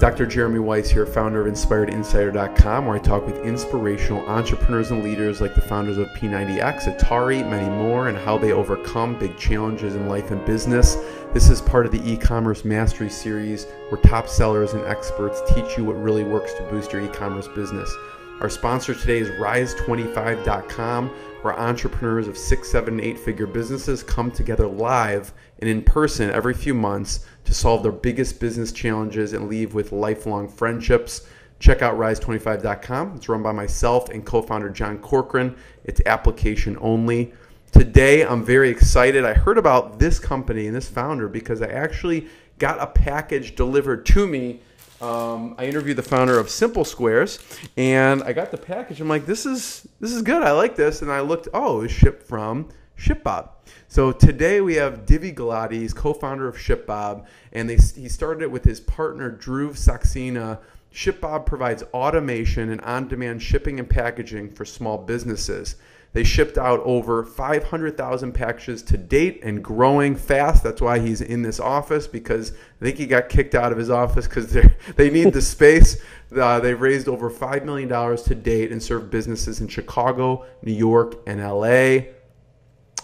Dr. Jeremy Weisz here, founder of InspiredInsider.com, where I talk with inspirational entrepreneurs and leaders like the founders of P90X, Atari, many more, and how they overcome big challenges in life and business. This is part of the e-commerce mastery series where top sellers and experts teach you what really works to boost your e-commerce business. Our sponsor today is Rise25.com, where entrepreneurs of six, seven, eight figure businesses come together live and in person every few months to solve their biggest business challenges and leave with lifelong friendships. Check out Rise25.com. It's run by myself and co founder John Corcoran. It's application only. Today, I'm very excited. I heard about this company and this founder because I actually got a package delivered to me um, I interviewed the founder of Simple Squares, and I got the package. I'm like, this is this is good. I like this, and I looked. Oh, it was shipped from ShipBob. So today we have Divey Gulati, he's co-founder of ShipBob, and they, he started it with his partner Dhruv Saxena. ShipBob provides automation and on-demand shipping and packaging for small businesses. They shipped out over 500,000 packages to date and growing fast. That's why he's in this office because I think he got kicked out of his office because they need the space. Uh, they've raised over $5 million to date and serve businesses in Chicago, New York, and LA.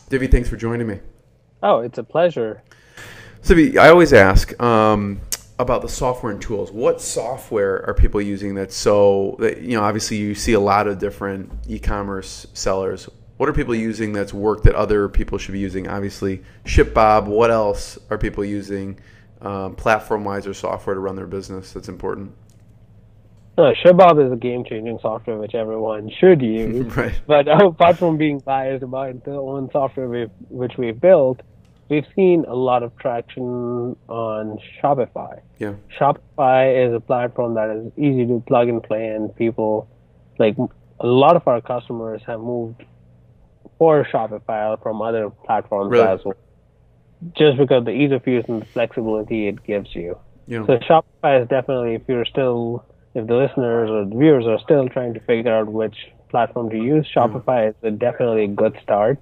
Divey, thanks for joining me. Oh, it's a pleasure. Divey, I always ask, um, about the software and tools. What software are people using that's so that you know? Obviously, you see a lot of different e-commerce sellers. What are people using that's work that other people should be using? Obviously, ShipBob. What else are people using, um, platform-wise or software to run their business? That's important. Uh, ShipBob is a game-changing software which everyone should use. right. But apart from being biased about the own software we've, which we've built, we've seen a lot of traction on Shopify. Yeah. Shopify is a platform that is easy to plug and play, and people like a lot of our customers have moved for Shopify from other platforms really? as well, just because the ease of use and the flexibility it gives you. Yeah. So Shopify is definitely if you're still if the listeners or the viewers are still trying to figure out which platform to use, Shopify is a definitely a good start,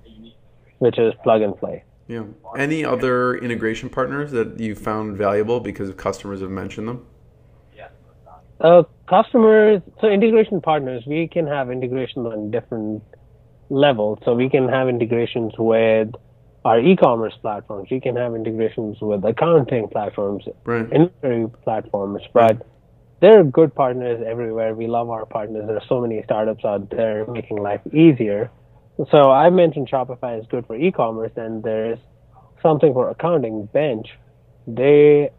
which is plug and play. Yeah. Any other integration partners that you found valuable because customers have mentioned them? Uh, customers, so integration partners, we can have integrations on different levels. So we can have integrations with our e-commerce platforms. We can have integrations with accounting platforms, right. inventory platforms. But they're good partners everywhere. We love our partners. There are so many startups out there making life easier. So I mentioned Shopify is good for e-commerce, and there's something for accounting. Bench, they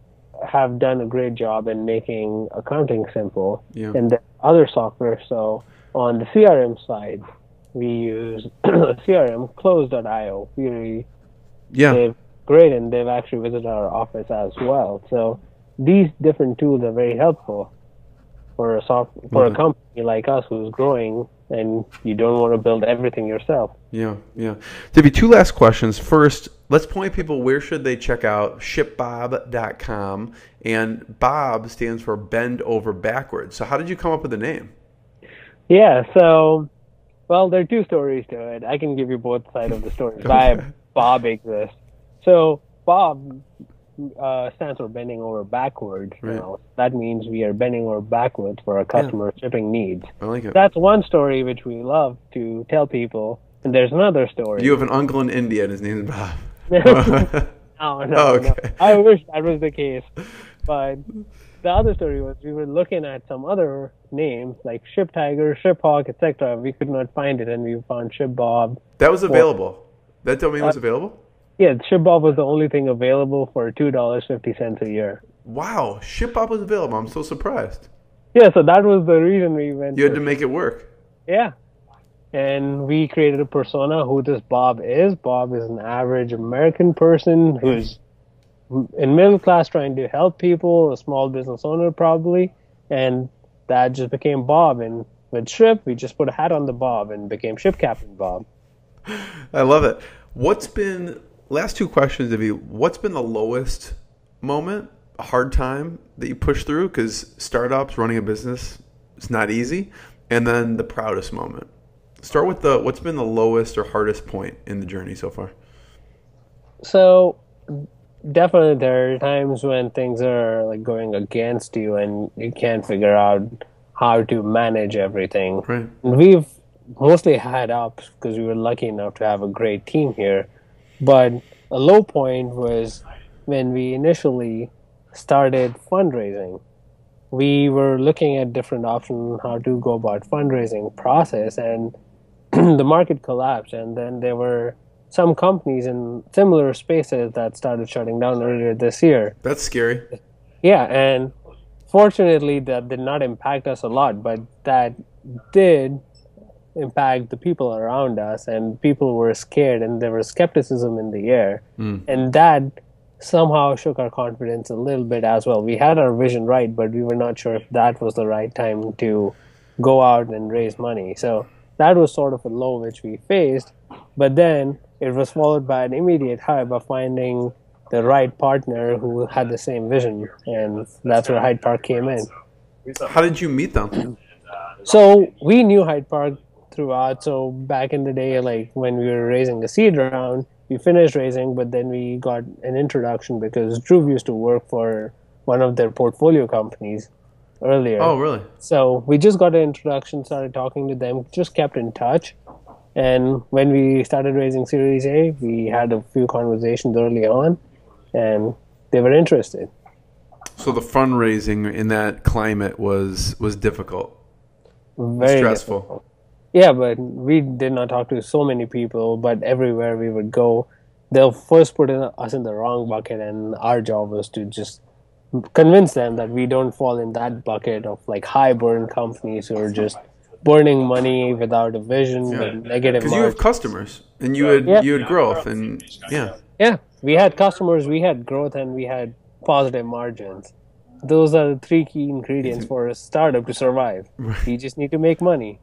have done a great job in making accounting simple, yeah. and the other software. So on the CRM side, we use CRM Close.io. Really, yeah, they're great, and they've actually visited our office as well. So these different tools are very helpful for a soft for a mm-hmm. company like us who's growing and you don't want to build everything yourself. Yeah, yeah. Divey, two last questions. First, let's point people where should they check out shipbob.com and Bob stands for bend over backwards. So how did you come up with the name? Yeah, so well, there are two stories to it. I can give you both sides of the story. Why Bob exists. So Bob uh, stands for bending over backwards. Right. Now. That means we are bending over backwards for our customer yeah. shipping needs. I like it. That's one story which we love to tell people. And there's another story. You have an uncle in India, and his name is Bob. no, no, oh, okay. no. I wish that was the case. But the other story was we were looking at some other names like Ship Tiger, Ship Hawk, etc. We could not find it, and we found Ship Bob. That was available. That domain was available. Yeah, ShipBob was the only thing available for two dollars fifty cents a year. Wow, ShipBob was available. I'm so surprised. Yeah, so that was the reason we went. You had to make it work. Yeah, and we created a persona who this Bob is. Bob is an average American person who's in middle class, trying to help people, a small business owner probably, and that just became Bob. And with Ship, we just put a hat on the Bob and became Ship Captain Bob. I love it. What's been last two questions of you. What's been the lowest moment, a hard time that you push through? Because startups, running a business, it's not easy. And then the proudest moment. Start with the what's been the lowest or hardest point in the journey so far. So, definitely there are times when things are like going against you and you can't figure out how to manage everything. Right. We've mostly had ups because we were lucky enough to have a great team here. But a low point was when we initially started fundraising. We were looking at different options how to go about fundraising process and the market collapsed and then there were some companies in similar spaces that started shutting down earlier this year. That's scary. Yeah, and fortunately, that did not impact us a lot, but that did impact the people around us, and people were scared, and there was skepticism in the air, Mm. and that somehow shook our confidence a little bit as well. We had our vision right, but we were not sure if that was the right time to go out and raise money. So that was sort of a low which we faced, but then it was followed by an immediate high by finding the right partner who had the same vision, and that's where Hyde Park came in. How did you meet them? So we knew Hyde Park throughout. So back in the day, like when we were raising the seed round, we finished raising, but then we got an introduction because Dhruv used to work for one of their portfolio companies earlier. Oh, really? So we just got an introduction, started talking to them, just kept in touch. And when we started raising Series A, we had a few conversations early on, and they were interested. So the fundraising in that climate was was difficult, Very stressful. difficult. Yeah, but we did not talk to so many people. But everywhere we would go, they'll first put in, us in the wrong bucket, and our job was to just convince them that we don't fall in that bucket of like high burn companies who are just burning money without a vision, Yeah. with negative Because you have customers and you had Yeah. you had growth and yeah. Yeah, we had customers, we had growth, and we had positive margins. Those are the three key ingredients for a startup to survive. You just need to make money.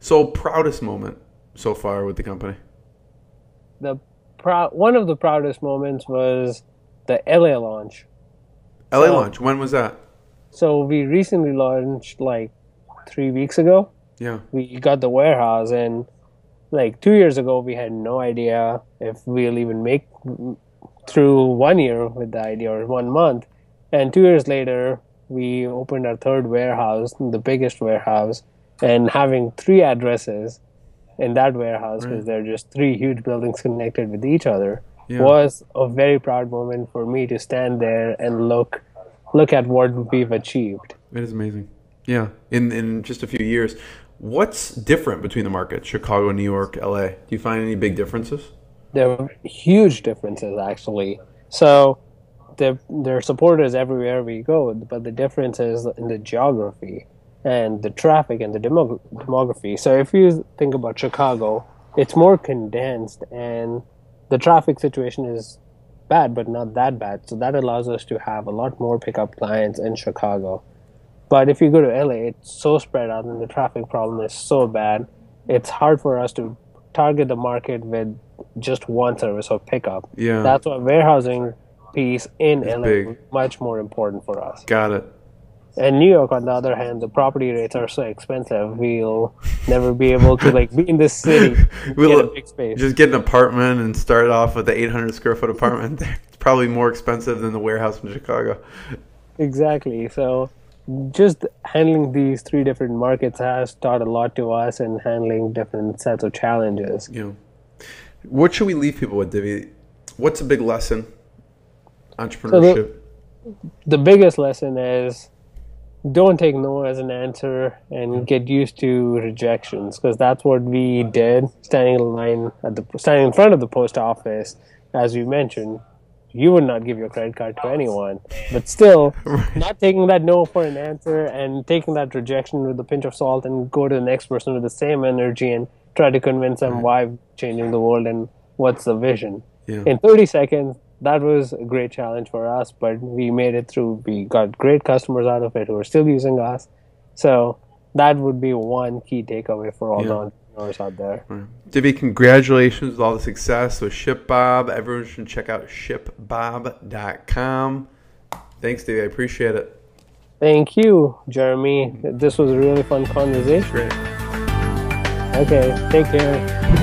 So proudest moment so far with the company. The prou- one of the proudest moments was the LA launch. LA So- launch. When was that? So we recently launched like three weeks ago. Yeah. We got the warehouse, and like two years ago, we had no idea if we'll even make through one year with the idea or one month. And two years later, we opened our third warehouse, the biggest warehouse, and having three addresses in that warehouse because Right. they're just three huge buildings connected with each other Yeah. was a very proud moment for me to stand there and look look at what we've achieved. It is amazing. Yeah. In in just a few years. What's different between the markets, Chicago, New York, LA? Do you find any big differences? there are huge differences actually. So there there are supporters everywhere we go, but the difference is in the geography and the traffic and the demog- demography. So if you think about Chicago, it's more condensed and the traffic situation is bad, but not that bad. So that allows us to have a lot more pickup clients in Chicago. But if you go to LA, it's so spread out and the traffic problem is so bad. It's hard for us to target the market with just one service or pickup. Yeah. That's why warehousing piece in It's LA big. much more important for us. Got it. And New York, on the other hand, the property rates are so expensive. We'll never be able to like be in this city, We'll- get a big space. Just get an apartment and start off with the 800 square foot apartment. it's probably more expensive than the warehouse in Chicago. Exactly. So just handling these three different markets has taught a lot to us and handling different sets of challenges. Know, what should we leave people with, Divey? What's a big lesson? Entrepreneurship. The biggest lesson is don't take no as an answer and get used to rejections because that's what we did standing in line at the standing in front of the post office as you mentioned. You would not give your credit card to anyone. But still Right. not taking that no for an answer and taking that rejection with a pinch of salt and go to the next person with the same energy and try to convince them why changing the world and what's the vision. Yeah. in 30 seconds that was a great challenge for us but we made it through we got great customers out of it who are still using us so that would be one key takeaway for all Yeah. the entrepreneurs out there Divey, congratulations with all the success with ShipBob. Everyone should check out shipbob.com. Thanks, Divey. I appreciate it. thank you jeremy this was a really fun conversation Great. okay take care